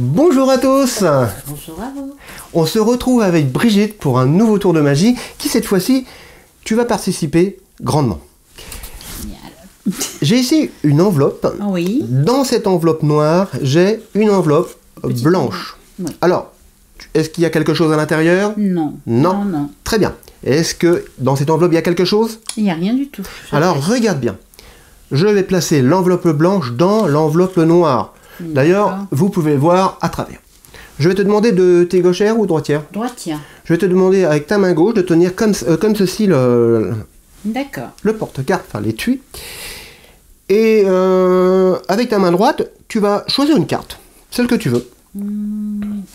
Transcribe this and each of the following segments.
Bonjour à tous Bonjour à vous. On se retrouve avec Brigitte pour un nouveau tour de magie qui cette fois-ci, tu vas participer grandement. Génial. J'ai ici une enveloppe. Oui. Dans cette enveloppe noire, j'ai une enveloppe Petite blanche. Oui. Alors, est-ce qu'il y a quelque chose à l'intérieur? Non. Non. Non, non. Très bien. Est-ce que dans cette enveloppe, il y a quelque chose? Il n'y a rien du tout. Alors, regarde bien. Je vais placer l'enveloppe blanche dans l'enveloppe noire. D'ailleurs, vous pouvez voir à travers. Je vais te demander de t'es gauchère ou droitière Droitière. Je vais te demander avec ta main gauche de tenir comme, euh, comme ceci le, D'accord. le porte-carte, enfin l'étui. Et euh, avec ta main droite, tu vas choisir une carte. Celle que tu veux.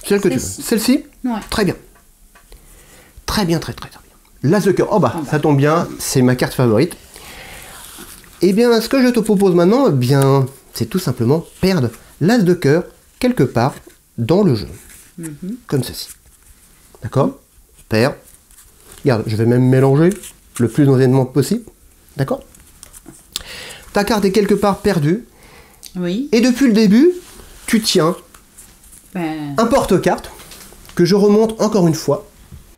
Celle que tu veux. celle-ci. Ouais. Très bien. Très bien, très très très bien. L'as de cœur. Oh bah, Ah bah. ça tombe bien, c'est ma carte favorite. Eh bien, ce que je te propose maintenant, eh bien, c'est tout simplement perdre l'as de cœur quelque part dans le jeu. Mhm. Comme ceci. D'accord? Père. Regarde, je vais même mélanger le plus honnêtement possible. D'accord? Ta carte est quelque part perdue. Oui. Et depuis le début, tu tiens Ben, un porte-carte que je remonte encore une fois.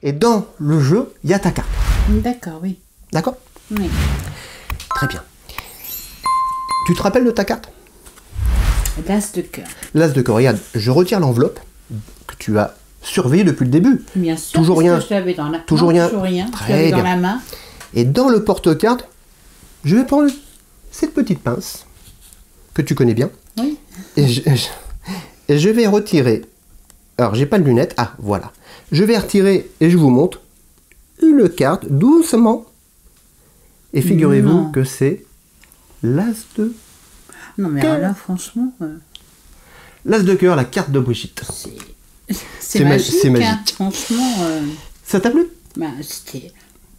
Et dans le jeu, il y a ta carte. D'accord, oui. D'accord? Oui. Très bien. Tu te rappelles de ta carte? L'as de cœur. L'as de cœur. Regarde, je retire l'enveloppe que tu as surveillée depuis le début. Bien sûr. Toujours rien. que Je l'avais dans la Toujours non, rien. Toujours rien. Très je l'avais dans la main. Et dans le porte-carte, je vais prendre cette petite pince que tu connais bien. Oui. Et je, je- et je vais retirer. Alors, j'ai pas de lunettes. Ah, voilà. Je vais retirer et je vous montre une carte doucement. Et figurez-vous que c'est l'as de Non, mais alors là, franchement, euh, l'as de cœur, la carte de Brigitte. c'est C'est ma- magique. hein. magique. Franchement, euh, Ça t'a plu? Ben, c'était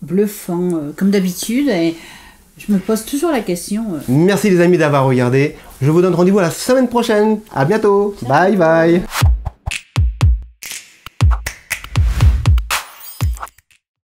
bluffant, euh, comme d'habitude. Et je me pose toujours la question. euh, Merci les amis d'avoir regardé. Je vous donne rendez-vous à la semaine prochaine. À bientôt. Bye bye.